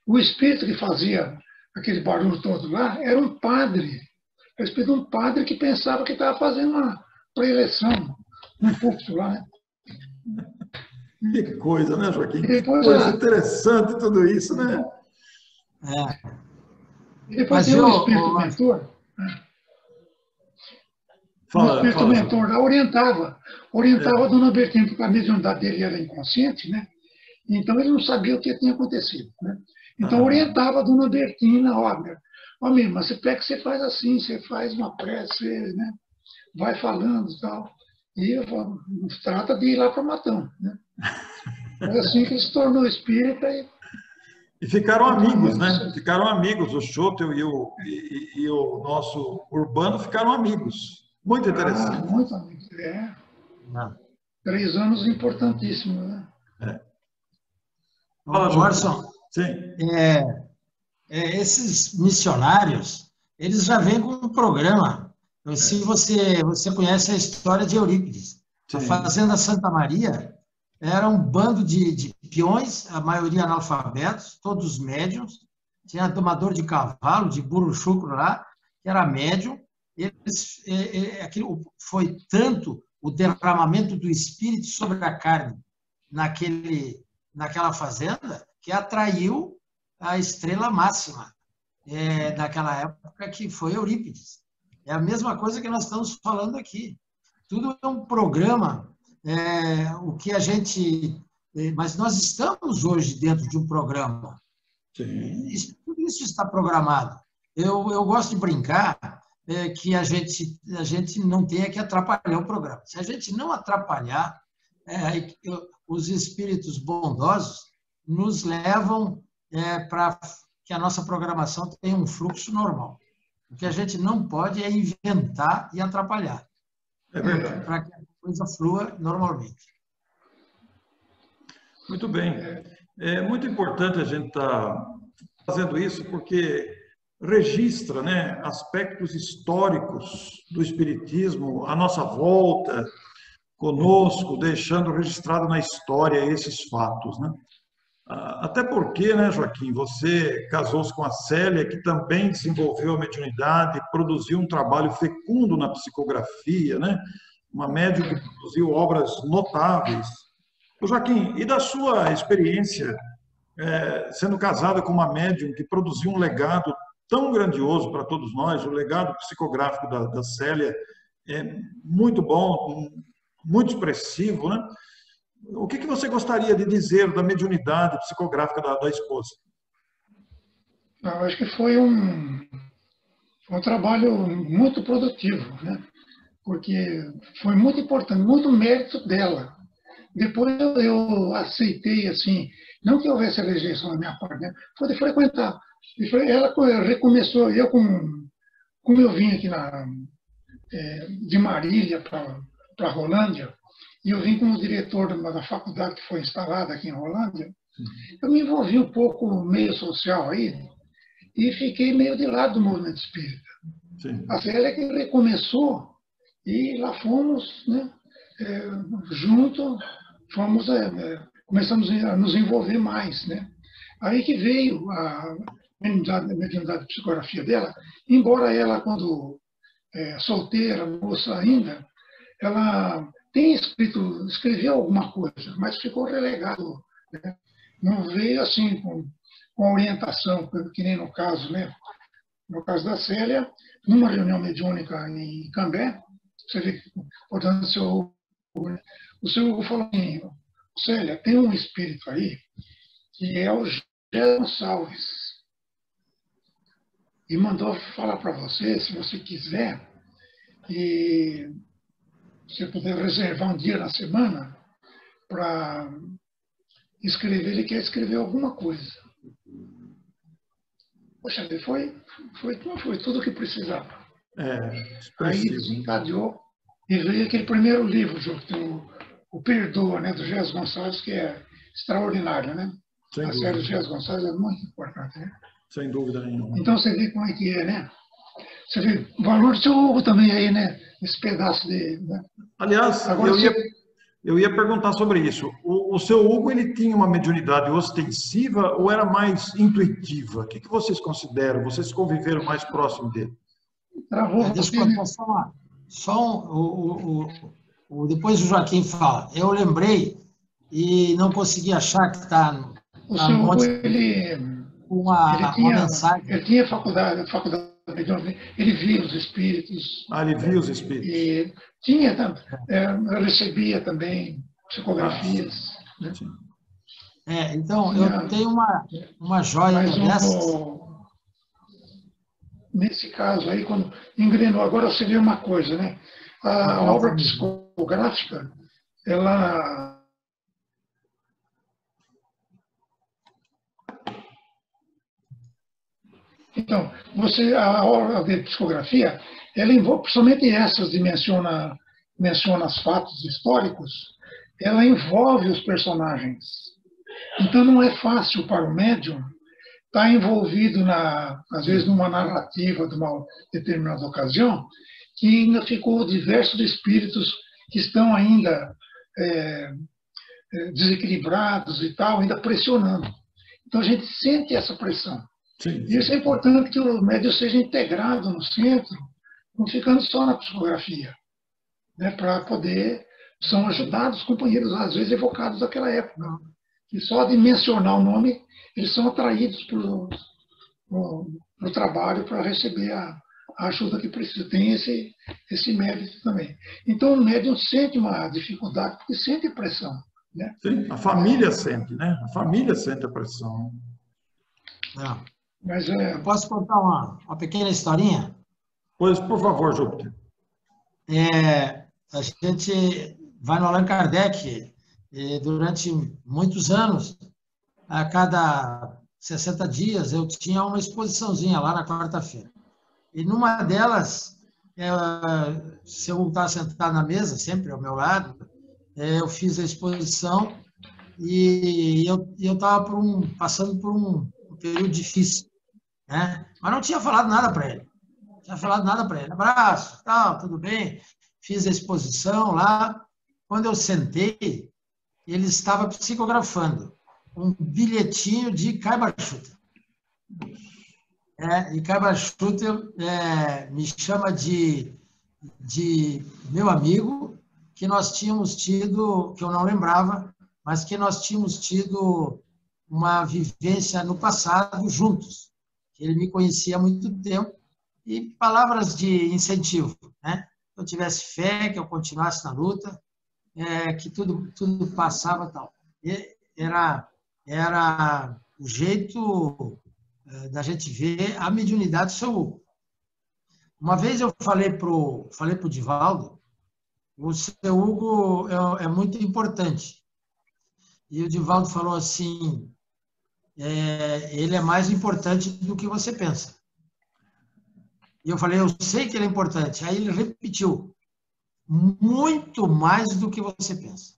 o espírito que fazia aquele barulho todo lá era um padre. Era o espírito de um padre que pensava que estava fazendo uma pré-eleição no púlpito lá, né? Que coisa, né, Joaquim? Depois, coisa é. interessante tudo isso, né? É. E depois tem o espírito mentor. Né? Fala, o espírito fala, mentor lá orientava. Orientava é. a dona Bertinha, porque a mediunidade dele era inconsciente, né? Então ele não sabia o que tinha acontecido, né? Então ah. orientava a dona Bertina, ó, ó mesmo, você pega, você faz assim, você faz uma prece, né? Vai falando e tal. E trata de ir lá para Matão, né? É assim que ele se tornou espírita e e ficaram amigos, né? Ficaram amigos. O Schotel e o, e, e, o nosso Urbano ficaram amigos. Muito ah, interessante. Ah, muito amigos, é. Ah. Três anos importantíssimos, né? É. Fala, Jorson. Sim. É, é, esses missionários, eles já vêm com um programa. Então, se é. você, você conhece a história de Eurípides, Sim. a Fazenda Santa Maria era um bando de, de peões, a maioria analfabetos, todos médiums. Tinha domador de cavalo, de burro chucro lá, que era médium. Eles, é, é, aquilo foi tanto o derramamento do espírito sobre a carne naquele, naquela fazenda que atraiu a estrela máxima é, daquela época, que foi Eurípides. É a mesma coisa que nós estamos falando aqui. Tudo é um programa é, o que a gente. É, mas nós estamos hoje dentro de um programa. Isso, tudo isso está programado. Eu, eu gosto de brincar é, que a gente, a gente não tenha que atrapalhar o programa. Se a gente não atrapalhar, é, os espíritos bondosos nos levam é, para que a nossa programação tenha um fluxo normal. O que a gente não pode é inventar e atrapalhar. É verdade. Para que coisa flua normalmente. Muito bem. É muito importante a gente estar tá fazendo isso porque registra né, aspectos históricos do Espiritismo à nossa volta, conosco, deixando registrado na história esses fatos. Né? Ah, até porque, né, Joaquim, você casou-se com a Célia, que também desenvolveu a mediunidade, produziu um trabalho fecundo na psicografia, né? Uma médium que produziu obras notáveis. Joaquim, e da sua experiência é, sendo casada com uma médium que produziu um legado tão grandioso para todos nós, o legado psicográfico da, da Célia é muito bom, muito expressivo, né? O que, que você gostaria de dizer da mediunidade psicográfica da, da esposa? Eu acho que foi um, um trabalho muito produtivo, né? Porque foi muito importante, muito mérito dela. Depois eu, aceitei, assim, não que houvesse rejeição da minha parte, né? foi de frequentar. Ela recomeçou, eu com, como eu vim aqui na, é, de Marília para Rolândia, e eu vim como diretor da, da faculdade que foi instalada aqui em Rolândia, eu me envolvi um pouco no meio social aí e fiquei meio de lado do movimento espírita. Sim. A Célia que recomeçou e lá fomos, né, é, junto, fomos é, é, começamos a nos envolver mais, né? Aí que veio a mediunidade, de psicografia dela, embora ela, quando é, solteira, moça ainda, ela tem escrito, escreveu alguma coisa, mas ficou relegado. Né? Não veio assim com, com orientação, que nem no caso, né? No caso da Célia, numa reunião mediúnica em Cambé, você vê o seu, o seu Hugo falou assim, Célia, tem um espírito aí que é o Gé Gonçalves. E mandou falar para você, se você quiser, e você puder reservar um dia na semana para escrever, ele quer escrever alguma coisa. Poxa, foi, foi, foi tudo o que precisava. É, Aí desencadeou e veio aquele primeiro livro, o, o Perdoa, né, do Gés Gonçalves, que é extraordinário, né? Sem a dúvida. série do Gés Gonçalves é muito importante, né? Sem dúvida nenhuma. Então você vê como é que é, né? Você vê o valor do seu Hugo também aí, né? Esse pedaço de. Né? Aliás, Agora, eu, ia, eu ia perguntar sobre isso. O, o, seu Hugo ele tinha uma mediunidade ostensiva ou era mais intuitiva? O que, que vocês consideram? Vocês conviveram mais próximo dele? Travou. É, deixa eu só, só um, o, o, o, depois o Joaquim fala. Eu lembrei e não consegui achar que está. O tá Hugo, ele, uma, ele, tinha, uma mensagem. ele tinha faculdade, faculdade ele via os espíritos. Ah, ele via os espíritos. E tinha, é, recebia também psicografias. Ah, né? É, então, eu tenho uma, uma joia dessas. Nesse caso aí, quando engrenou, agora você vê uma coisa, né? A, a obra psicográfica, ela Então, você, a obra de psicografia, ela envolve, somente essas de menciona, menciona os fatos históricos, ela envolve os personagens. Então não é fácil para o médium estar tá envolvido, na, às vezes, numa narrativa de uma determinada ocasião, que ainda ficou diversos espíritos que estão ainda é, é desequilibrados e tal, ainda pressionando. Então a gente sente essa pressão. Sim. Isso é importante que o médium seja integrado no centro, não ficando só na psicografia, né, para poder. São ajudados os companheiros, às vezes evocados daquela época. E só de mencionar o nome, eles são atraídos para o trabalho para receber a, a, ajuda que precisa. Tem esse, esse mérito também. Então, o médium sente uma dificuldade, porque sente pressão. Né? Sim, a família sente, né? A família sente a pressão. É. Mas, é... Eu posso contar uma, uma pequena historinha? Pois, por favor, Júpiter. É, a gente vai no Allan Kardec durante muitos anos, a cada 60 dias, eu tinha uma exposiçãozinha lá na quarta-feira. E numa delas, é, se eu estar sentado na mesa, sempre ao meu lado, é, eu fiz a exposição e eu estava um, passando por um período difícil né? Mas não tinha falado nada para ele. Não tinha falado nada para ele. Abraço, tal, tudo bem. Fiz a exposição lá. Quando eu sentei, ele estava psicografando um bilhetinho de Caibachuta. É, e Caibachuta é, me chama de, de meu amigo, que nós tínhamos tido, que eu não lembrava, mas que nós tínhamos tido uma vivência no passado juntos. Ele me conhecia há muito tempo e palavras de incentivo, né? Que eu tivesse fé, que eu continuasse na luta, é, que tudo tudo passava tal. E era era o jeito é, da gente ver a mediunidade do seu Hugo. Uma vez eu falei pro falei pro Divaldo, o seu Hugo é, é muito importante. E o Divaldo falou assim: é, ele é mais importante do que você pensa. E eu falei, eu sei que ele é importante. Aí ele repetiu, muito mais do que você pensa.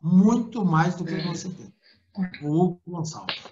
Muito mais do que você pensa. O Hugo Gonçalves.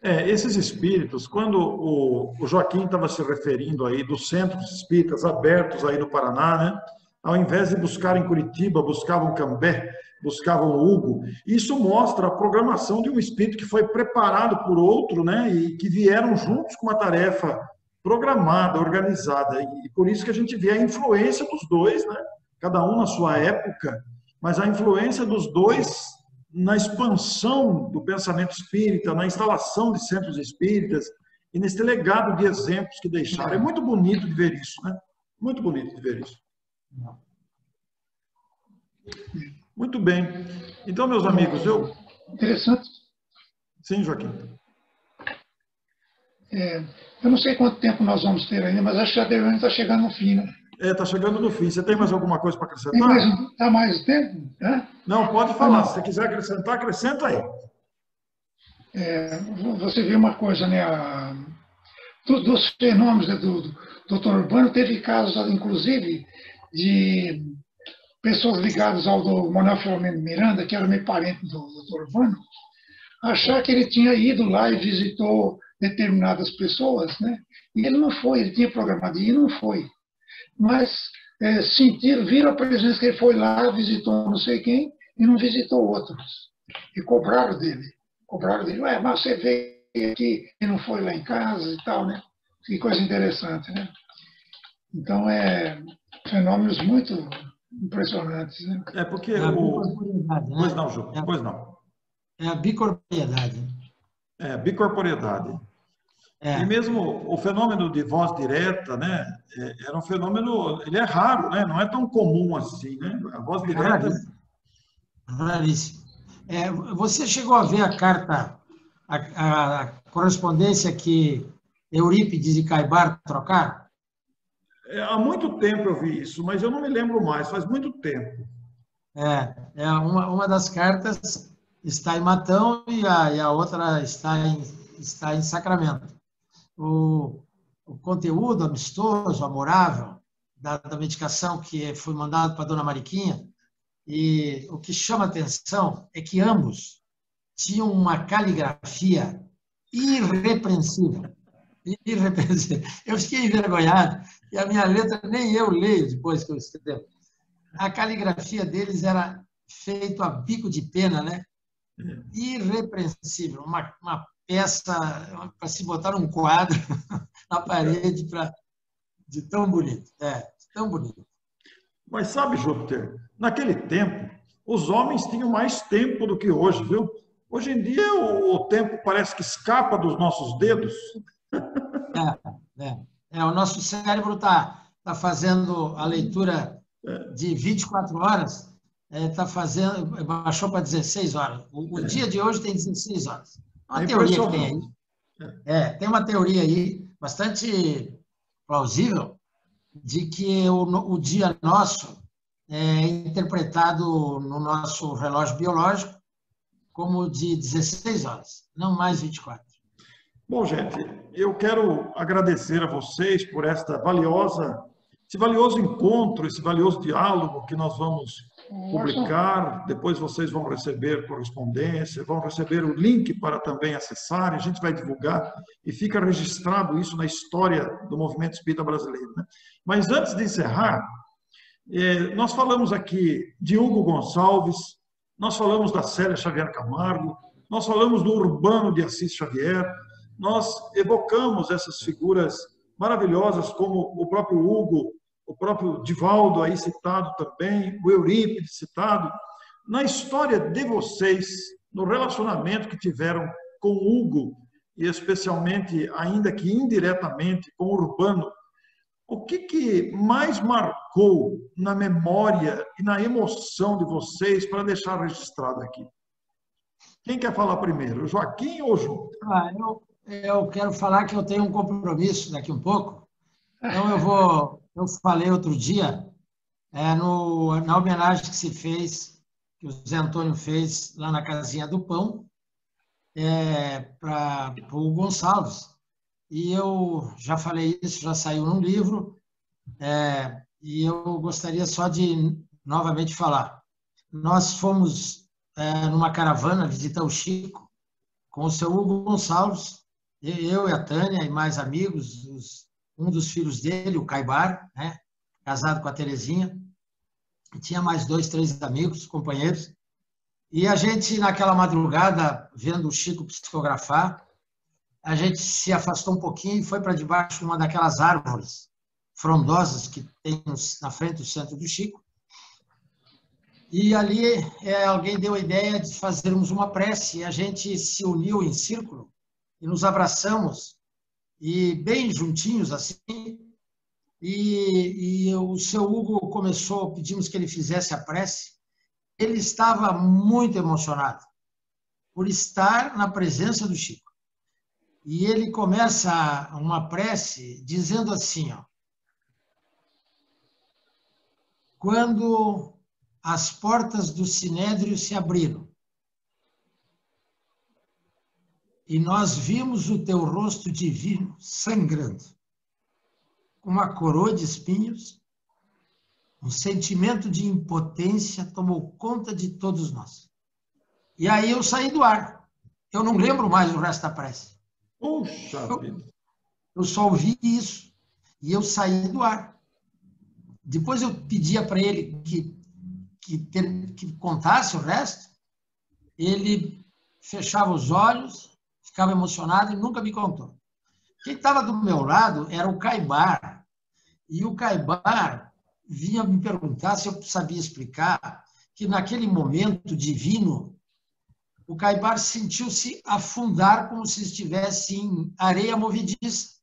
É, esses espíritos, quando o, o Joaquim estava se referindo aí dos centros espíritas abertos aí no Paraná, né? ao invés de buscar em Curitiba, buscavam Cambé, buscavam Hugo. Isso mostra a programação de um espírito que foi preparado por outro, né, e que vieram juntos com uma tarefa programada, organizada. E por isso que a gente vê a influência dos dois, né, cada um na sua época, mas a influência dos dois na expansão do pensamento espírita, na instalação de centros espíritas e nesse legado de exemplos que deixaram. É muito bonito de ver isso, né? Muito bonito de ver isso. Muito bem. Então, meus amigos, eu. Interessante. Sim, Joaquim. É, eu não sei quanto tempo nós vamos ter ainda, mas acho que já devemos estar chegando no fim, né? É, está chegando no fim. Você tem mais alguma coisa para acrescentar? Tem mais, tá mais tempo? Né? Não, pode falar. Não. Se você quiser acrescentar, acrescenta aí. É, você viu uma coisa, né? A, dos fenômenos né, do, do Dr. Urbano, teve casos, inclusive, de pessoas ligadas ao do Manuel Filomeno Miranda, que era meio parente do Dr. Urbano, achar que ele tinha ido lá e visitou determinadas pessoas, né? E ele não foi, ele tinha programado e não foi. Mas é, sentiram, viram a presença que ele foi lá, visitou não sei quem e não visitou outros. E cobraram dele. Cobraram dele, ué, mas você veio aqui e não foi lá em casa e tal, né? Que coisa interessante, né? Então, é fenômenos muito impressionantes. Né? É porque é o... Né? Pois não, Ju, é, pois não. É a bicorporiedade. É, bicorporiedade. É. E mesmo o fenômeno de voz direta, né, é, era um fenômeno, ele é raro, né, não é tão comum assim, né, a voz é direta... Raríssimo. É, você chegou a ver a carta, a, a correspondência que Eurípides e Caibar trocaram? É, há muito tempo eu vi isso, mas eu não me lembro mais, faz muito tempo. É, é uma, uma das cartas está em Matão e a, e a outra está em, está em Sacramento. O, o conteúdo amistoso, amorável, da, da medicação que foi mandado para a dona Mariquinha, e o que chama atenção é que ambos tinham uma caligrafia irrepreensível. Irrepreensível. Eu fiquei envergonhado e a minha letra nem eu leio depois que eu escrevo. A caligrafia deles era feito a bico de pena, né? É. Irrepreensível, uma, uma peça para se botar um quadro na parede para de tão bonito, é, tão bonito. Mas sabe, Júpiter, naquele tempo os homens tinham mais tempo do que hoje, viu? Hoje em dia o, o tempo parece que escapa dos nossos dedos. É, é. É, o nosso cérebro está tá fazendo a leitura de 24 horas, está é, tá fazendo, baixou para 16 horas. O, o é. dia de hoje tem 16 horas. Uma é teoria que tem aí. É, tem uma teoria aí bastante plausível de que o, o dia nosso é interpretado no nosso relógio biológico como de 16 horas, não mais 24. Bom, gente, eu quero agradecer a vocês por esta valiosa, esse valioso encontro, esse valioso diálogo que nós vamos publicar. Depois vocês vão receber correspondência, vão receber o link para também acessar. A gente vai divulgar e fica registrado isso na história do movimento espírita brasileiro. Né? Mas antes de encerrar, eh, nós falamos aqui de Hugo Gonçalves, nós falamos da Célia Xavier Camargo, nós falamos do Urbano de Assis Xavier, nós evocamos essas figuras maravilhosas, como o próprio Hugo, o próprio Divaldo aí citado também, o Eurípides citado, na história de vocês, no relacionamento que tiveram com Hugo, e especialmente, ainda que indiretamente, com o Urbano, o que, que mais marcou na memória e na emoção de vocês para deixar registrado aqui? Quem quer falar primeiro, Joaquim ou João? Ah, eu, eu quero falar que eu tenho um compromisso daqui um pouco. Então, eu vou. Eu falei outro dia, é, no, na homenagem que se fez, que o Zé Antônio fez lá na Casinha do Pão, é, para o Gonçalves. E eu já falei isso, já saiu num livro, é, e eu gostaria só de novamente falar. Nós fomos é, numa caravana visitar o Chico com o seu Hugo Gonçalves, eu e a Tânia e mais amigos, os, um dos filhos dele, o Caibar, né, casado com a Terezinha, tinha mais dois, três amigos, companheiros, e a gente, naquela madrugada, vendo o Chico psicografar, a gente se afastou um pouquinho e foi para debaixo de uma daquelas árvores frondosas que tem na frente do centro do Chico. E ali é, alguém deu a ideia de fazermos uma prece, e a gente se uniu em círculo e nos abraçamos, e bem juntinhos assim, e, e o seu Hugo começou, pedimos que ele fizesse a prece, ele estava muito emocionado por estar na presença do Chico. E ele começa uma prece dizendo assim, ó, quando as portas do sinédrio se abriram e nós vimos o teu rosto divino sangrando, uma coroa de espinhos, um sentimento de impotência tomou conta de todos nós. E aí eu saí do ar. Eu não lembro mais o resto da prece. Puxa eu, eu só ouvi isso. E eu saí do ar. Depois eu pedia para ele que, que, ter, que contasse o resto. Ele fechava os olhos, ficava emocionado e nunca me contou. Quem estava do meu lado era o Caibar. E o Caibar vinha me perguntar se eu sabia explicar que naquele momento divino, o Caibar sentiu-se afundar como se estivesse em areia movediça.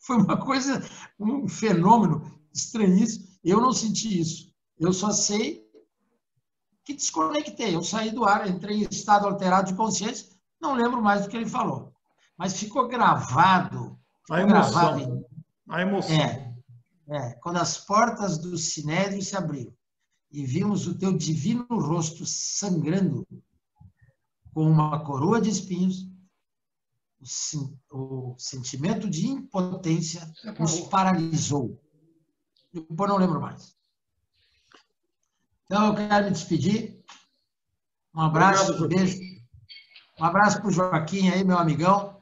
Foi uma coisa, um fenômeno estranhíssimo. Eu não senti isso. Eu só sei que desconectei. Eu saí do ar, entrei em estado alterado de consciência, não lembro mais do que ele falou mas ficou gravado. A emoção. Gravado a emoção. É, é, quando as portas do sinédrio se abriram e vimos o teu divino rosto sangrando com uma coroa de espinhos, o, o sentimento de impotência nos paralisou. Depois não lembro mais. Então, eu quero me despedir. Um abraço, Obrigado, um beijo. Um abraço para o Joaquim aí, meu amigão.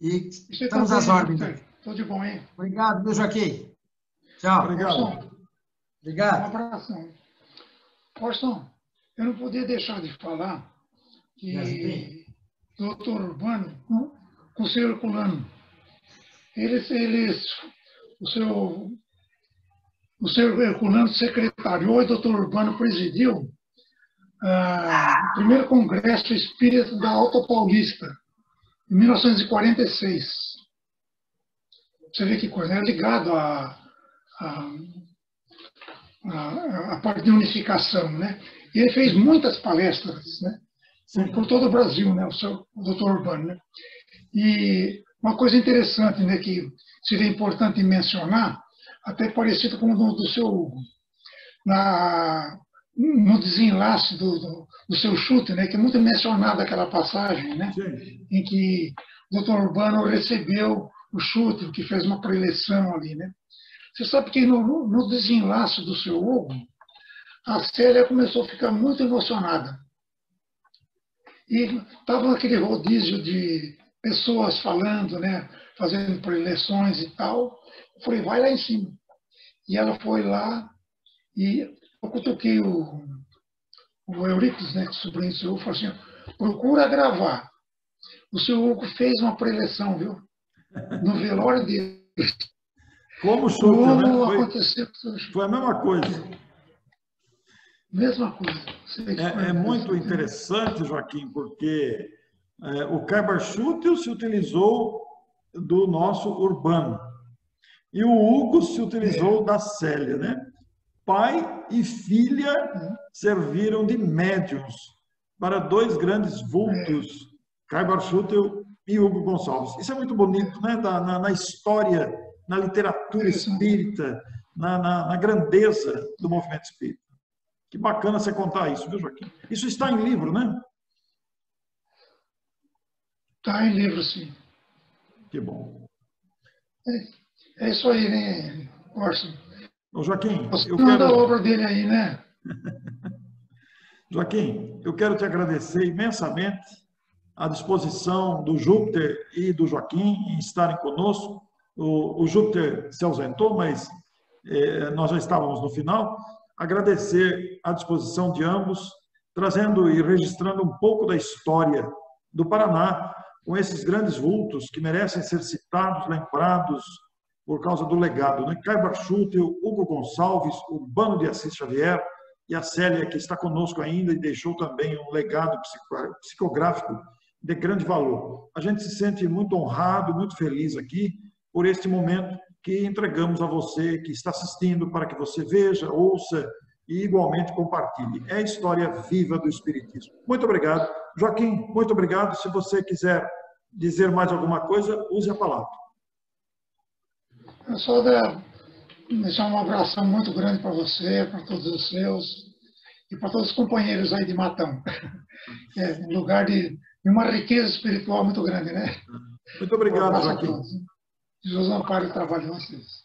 E estamos às ordens. Tudo de bom, hein? Obrigado, meu Joaquim. Tchau. Obrigado. Obrigado. Um abração. Austin, eu não podia deixar de falar que o doutor Urbano, com o senhor Herculano, eles, eles, o seu, o senhor Herculano secretariou e o doutor Urbano presidiu ah, primeiro congresso espírita da Alta Paulista, em 1946. Você vê que coisa, é ligado a, a, parte de unificação, né? E ele fez muitas palestras, né? Por todo o Brasil, né? O seu o doutor Urbano, né? E uma coisa interessante, né? Que seria importante mencionar, até parecido com o do, do seu Hugo. Na, no desenlace do, do, do, seu chute, né, que é muito mencionada aquela passagem, né, em que o doutor Urbano recebeu o chute, que fez uma preleção ali. Né. Você sabe que no, no desenlace do seu Hugo, a Célia começou a ficar muito emocionada. E estava naquele rodízio de pessoas falando, né, fazendo preleções e tal. Eu falei, vai lá em cima. E ela foi lá e eu cutuquei o, o Euripides, né, que sobrinho do seu Hugo, falou assim, procura gravar. O seu Hugo fez uma preleção, viu? No velório dele. Como o né? Foi, aconteceu, foi a mesma coisa. Mesma coisa. É, é muito interessante, Joaquim, porque é, o Cabarchútil se utilizou do nosso urbano. E o Hugo se utilizou é. da Célia, né? Pai e filha serviram de médiums para dois grandes vultos, Caio Barchutel e Hugo Gonçalves. Isso é muito bonito, né? Na, na história, na literatura espírita, na, na, na, grandeza do movimento espírita. Que bacana você contar isso, viu, Joaquim? Isso está em livro, né? Está em livro, sim. Que bom. É, é isso aí, né, Orson? Joaquim, eu quero... a obra dele aí, né? Joaquim, eu quero te agradecer imensamente a disposição do Júpiter e do Joaquim em estarem conosco. O, o Júpiter se ausentou, mas eh, nós já estávamos no final, agradecer a disposição de ambos, trazendo e registrando um pouco da história do Paraná, com esses grandes vultos que merecem ser citados, lembrados, por causa do legado. Né? Caio Barchutel, Hugo Gonçalves, Urbano de Assis Xavier e a Célia, que está conosco ainda e deixou também um legado psicográfico de grande valor. A gente se sente muito honrado, muito feliz aqui por este momento que entregamos a você que está assistindo para que você veja, ouça e igualmente compartilhe. É a história viva do Espiritismo. Muito obrigado. Joaquim, muito obrigado. Se você quiser dizer mais alguma coisa, use a palavra. Só deixar um abração muito grande para você, para todos os seus e para todos os companheiros aí de Matão. É um lugar de, uma riqueza espiritual muito grande, né? Muito obrigado, um Joaquim. Deus ampare o trabalho de vocês.